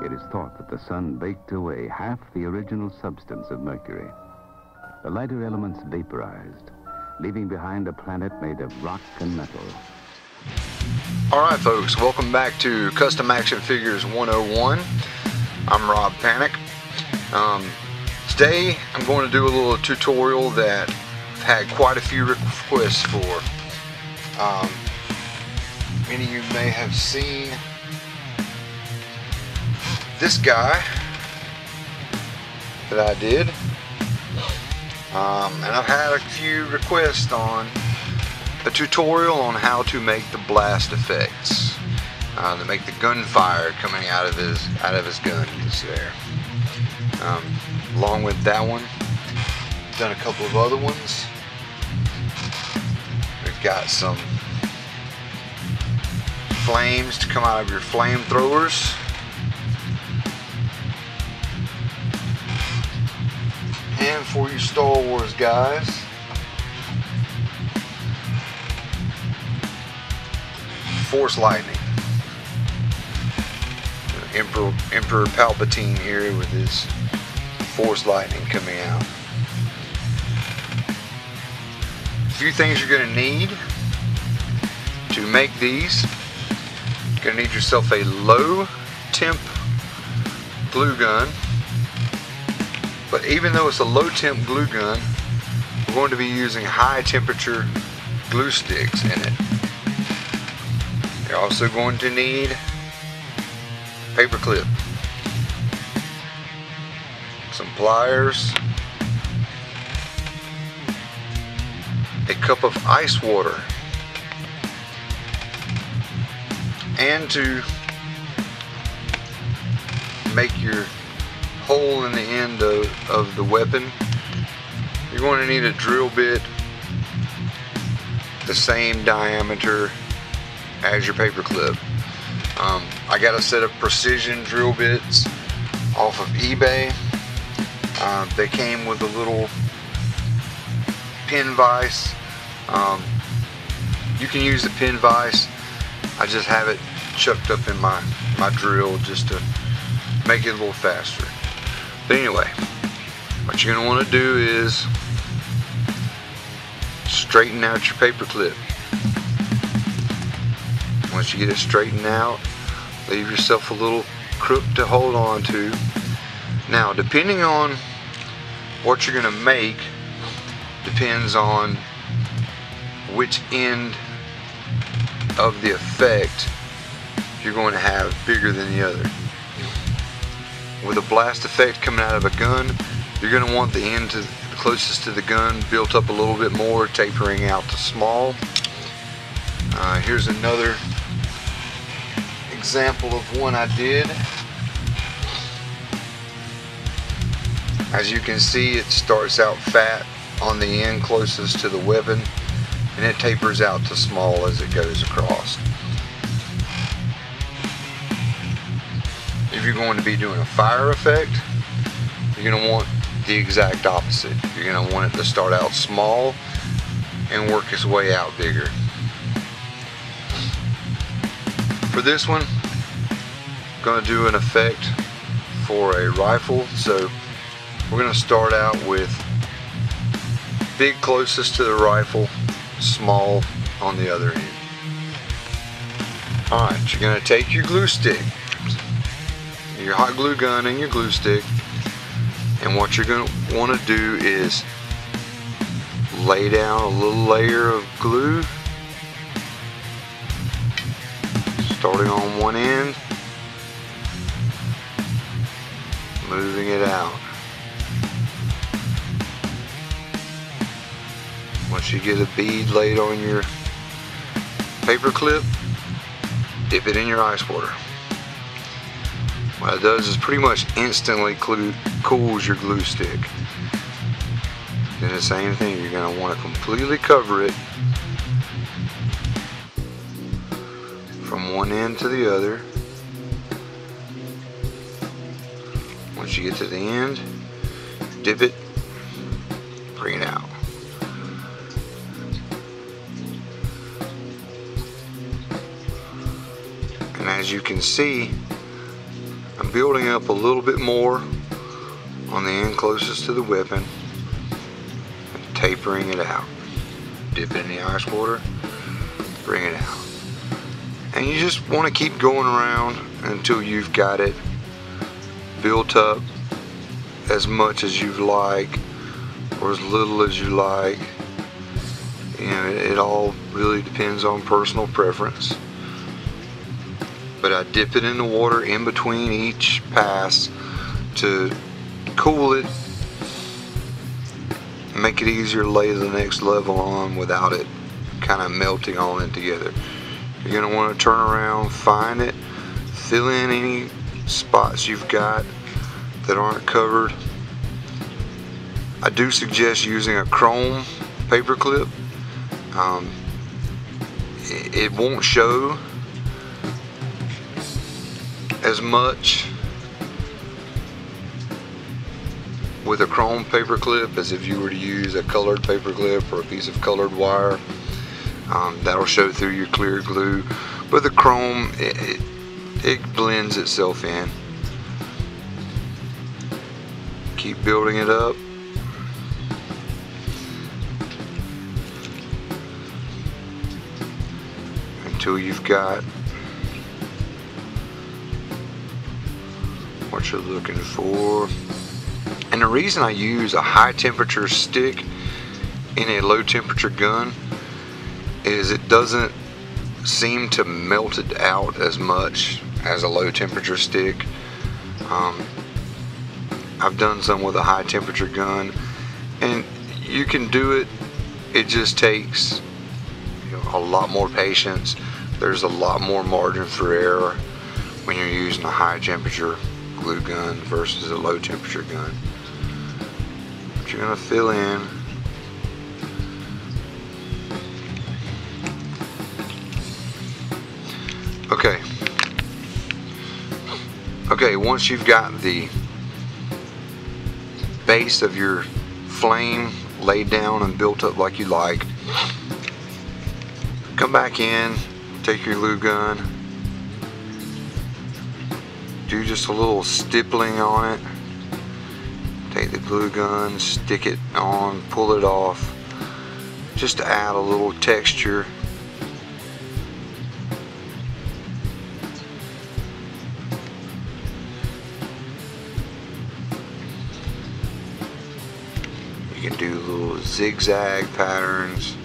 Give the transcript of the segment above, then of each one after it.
It is thought that the sun baked away half the original substance of Mercury. The lighter elements vaporized, leaving behind a planet made of rock and metal. All right, folks, welcome back to Custom Action Figures 101. I'm Rob Panic. Um, today, I'm going to do a little tutorial that I've had quite a few requests for. Um, many of you may have seen this guy that I did. Um, and I've had a few requests on a tutorial on how to make the blast effects. Uh, to make the gunfire coming out of his out of his guns there. Um, along with that one, done a couple of other ones. We've got some flames to come out of your flamethrowers. For you Star Wars guys, Force Lightning. Emperor, Emperor Palpatine here with his Force Lightning coming out. A few things you're going to need to make these. You're going to need yourself a low temp glue gun. But even though it's a low temp glue gun, we're going to be using high temperature glue sticks in it. You're also going to need paper clip, some pliers, a cup of ice water, and to make your hole in the end of, of the weapon, you're going to need a drill bit the same diameter as your paper clip. Um, I got a set of precision drill bits off of eBay. Uh, they came with a little pin vise. Um, you can use the pin vise. I just have it chucked up in my, my drill just to make it a little faster. But anyway, what you're going to want to do is straighten out your paper clip. Once you get it straightened out, leave yourself a little crook to hold on to. Now, depending on what you're going to make, depends on which end of the effect you're going to have bigger than the other with a blast effect coming out of a gun, you're going to want the end to, closest to the gun built up a little bit more, tapering out to small. Uh, here's another example of one I did. As you can see, it starts out fat on the end closest to the weapon, and it tapers out to small as it goes across. You're going to be doing a fire effect, you're going to want the exact opposite. You're going to want it to start out small and work its way out bigger. For this one, I'm going to do an effect for a rifle. So we're going to start out with big closest to the rifle, small on the other end. Alright, you're going to take your glue stick your hot glue gun and your glue stick and what you're going to want to do is lay down a little layer of glue starting on one end moving it out. Once you get a bead laid on your paper clip dip it in your ice water what it does is pretty much instantly cools your glue stick. Then the same thing, you're going to want to completely cover it from one end to the other. Once you get to the end, dip it, bring it out. And as you can see, Building up a little bit more on the end closest to the weapon and tapering it out. Dip it in the ice water, bring it out. And you just want to keep going around until you've got it built up as much as you like or as little as you like. You know, it, it all really depends on personal preference. But I dip it in the water in between each pass to cool it make it easier to lay the next level on without it kind of melting all in together. You're going to want to turn around, find it, fill in any spots you've got that aren't covered. I do suggest using a chrome paper clip. Um, it, it won't show as much with a chrome paper clip as if you were to use a colored paper clip or a piece of colored wire. Um, that'll show through your clear glue. But the chrome, it, it, it blends itself in. Keep building it up. Until you've got what you're looking for. And the reason I use a high temperature stick in a low temperature gun is it doesn't seem to melt it out as much as a low temperature stick. Um, I've done some with a high temperature gun and you can do it. It just takes you know, a lot more patience. There's a lot more margin for error when you're using a high temperature glue gun versus a low temperature gun. But you're going to fill in. Okay. Okay once you've got the base of your flame laid down and built up like you like come back in take your glue gun do just a little stippling on it take the glue gun, stick it on, pull it off, just to add a little texture. You can do little zigzag patterns.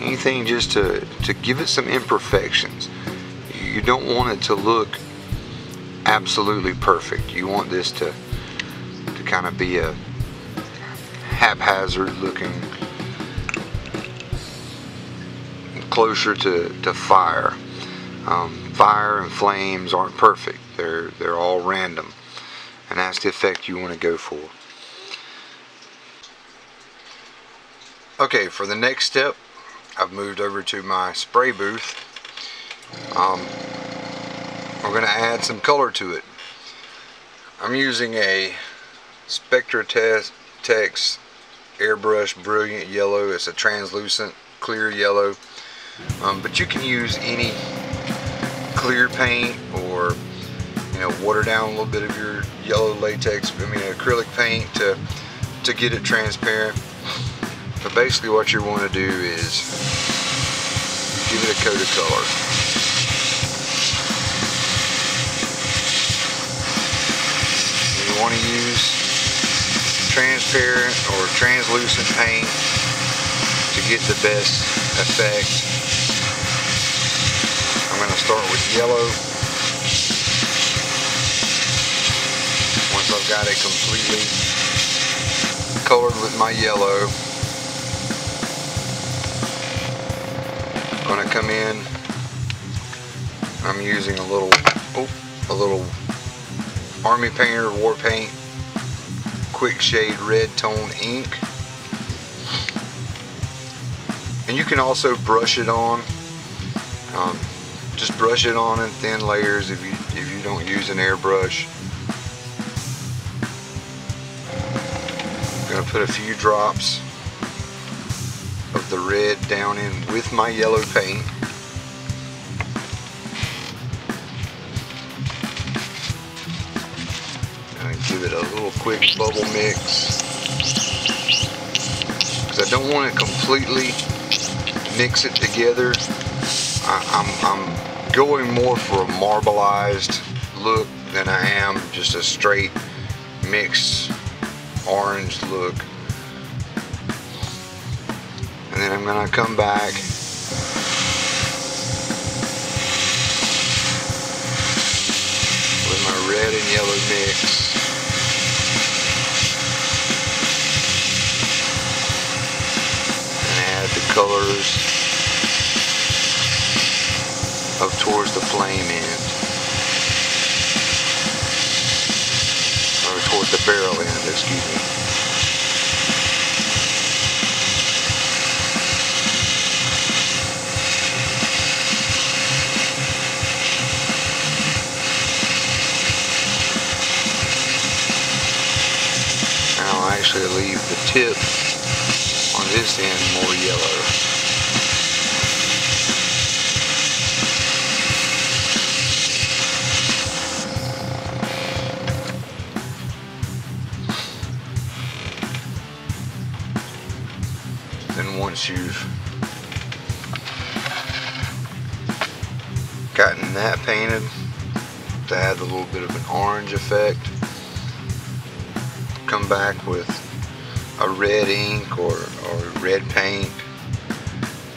Anything just to, to give it some imperfections. You don't want it to look absolutely perfect. You want this to to kind of be a haphazard looking closer to, to fire. Um, fire and flames aren't perfect. They're they're all random. And that's the effect you want to go for. Okay, for the next step, I've moved over to my spray booth. Um, we're going to add some color to it. I'm using a Spectratex Airbrush Brilliant Yellow. It's a translucent clear yellow. Um, but you can use any clear paint or you know water down a little bit of your yellow latex I mean acrylic paint to to get it transparent but basically what you want to do is give it a coat of color want to use transparent or translucent paint to get the best effect. I'm going to start with yellow. Once I've got it completely colored with my yellow, I'm going to come in. I'm using a little, oh, a little Army Painter War Paint Quick Shade Red Tone ink. And you can also brush it on. Um, just brush it on in thin layers if you if you don't use an airbrush. I'm gonna put a few drops of the red down in with my yellow paint. It a little quick bubble mix. Because I don't want to completely mix it together. I, I'm, I'm going more for a marbleized look than I am just a straight mixed orange look. And then I'm gonna come back with my red and yellow mix. Colors up towards the flame end. Or towards the barrel end, excuse me. I'll actually leave the tip on this end more yellow. Then once you've gotten that painted to add a little bit of an orange effect, come back with a red ink or, or red paint.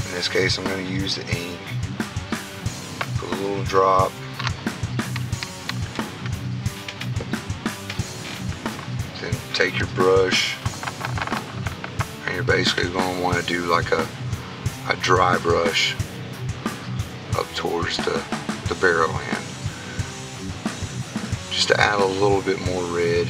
In this case I'm going to use the ink. Put a little drop. Then take your brush you're basically going to want to do like a, a dry brush up towards the, the barrel end. Just to add a little bit more red.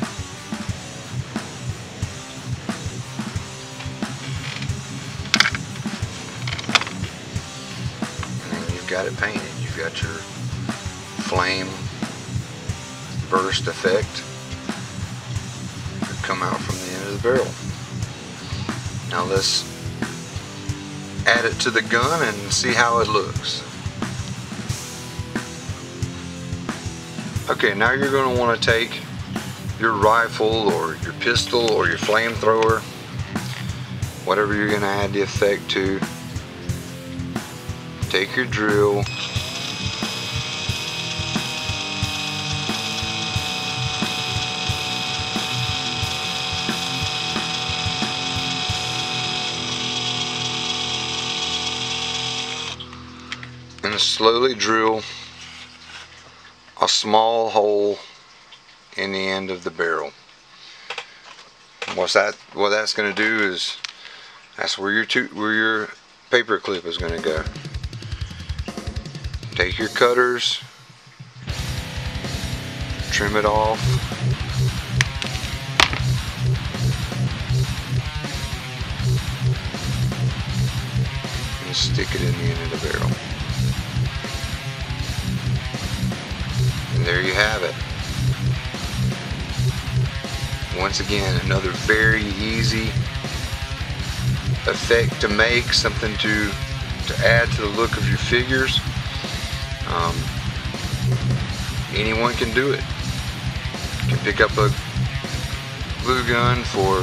And then you've got it painted. You've got your flame burst effect come out from the end of the barrel. Now let's add it to the gun and see how it looks. Okay, now you're going to want to take your rifle or your pistol or your flamethrower, whatever you're going to add the effect to. Take your drill. And slowly drill a small hole in the end of the barrel. What's that? What that's going to do is that's where your where your paper clip is going to go. Take your cutters, trim it off. And stick it in the end of the barrel. There you have it. Once again, another very easy effect to make, something to to add to the look of your figures. Um, anyone can do it. You can pick up a glue gun for,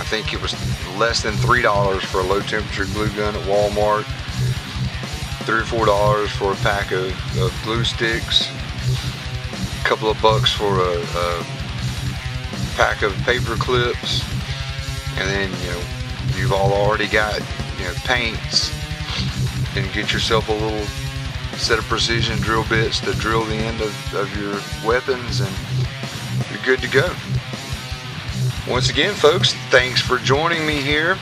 I think it was less than three dollars for a low temperature glue gun at Walmart. Three or four dollars for a pack of, of glue sticks. Couple of bucks for a, a pack of paper clips, and then you know you've all already got you know paints. And get yourself a little set of precision drill bits to drill the end of, of your weapons, and you're good to go. Once again, folks, thanks for joining me here.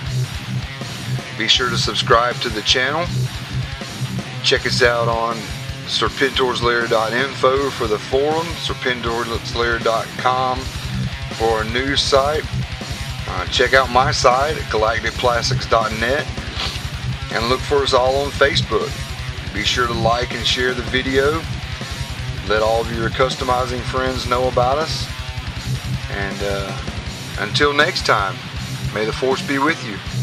Be sure to subscribe to the channel. Check us out on serpentorslair.info for the forum, serpentorslair.com for our news site. Uh, check out my site at galacticplastics.net and look for us all on Facebook. Be sure to like and share the video. Let all of your customizing friends know about us. And uh, until next time, may the force be with you.